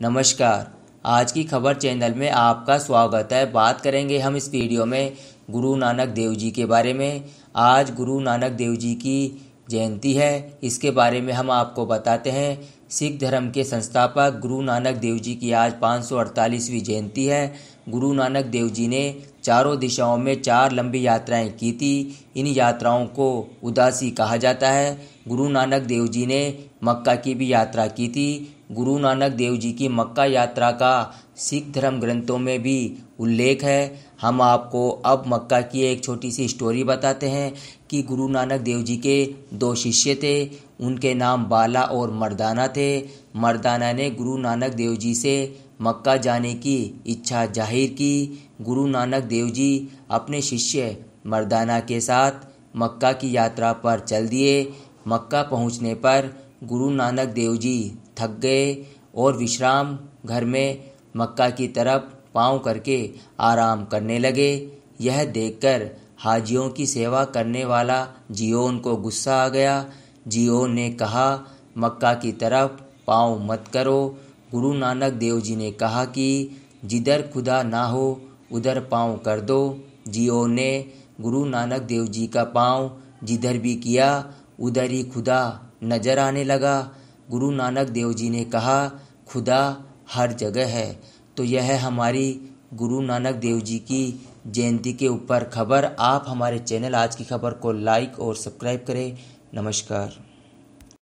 नमस्कार। आज की खबर चैनल में आपका स्वागत है। बात करेंगे हम इस वीडियो में गुरु नानक देव जी के बारे में। आज गुरु नानक देव जी की जयंती है। इसके बारे में हम आपको बताते हैं। सिख धर्म के संस्थापक गुरु नानक देव जी की आज 548वीं जयंती है। गुरु नानक देव जी ने चारों दिशाओं में चार लंबी यात्राएँ की थी। इन यात्राओं को उदासी कहा जाता है। गुरु नानक देव जी ने मक्का की भी यात्रा की थी। गुरु नानक देव जी की मक्का यात्रा का सिख धर्म ग्रंथों में भी उल्लेख है। हम आपको अब मक्का की एक छोटी सी स्टोरी बताते हैं कि गुरु नानक देव जी के दो शिष्य थे। उनके नाम बाला और मर्दाना थे। मर्दाना ने गुरु नानक देव जी से मक्का जाने की इच्छा ज़ाहिर की। गुरु नानक देव जी अपने शिष्य मर्दाना के साथ मक्का की यात्रा पर चल दिए। मक्का पहुँचने पर गुरु नानक देव जी थक गए और विश्राम घर में मक्का की तरफ़ पाँव करके आराम करने लगे। यह देखकर हाजियों की सेवा करने वाला जियोन को गुस्सा आ गया। जियोन ने कहा, मक्का की तरफ़ पाँव मत करो। गुरु नानक देव जी ने कहा कि जिधर खुदा ना हो, उधर पाँव कर दो। जियो ने गुरु नानक देव जी का पाँव जिधर भी किया, उधर ही खुदा नज़र आने लगा। गुरु नानक देव जी ने कहा, खुदा हर जगह है। तो यह हमारी गुरु नानक देव जी की जयंती के ऊपर खबर। आप हमारे चैनल आज की खबर को लाइक और सब्सक्राइब करें। नमस्कार।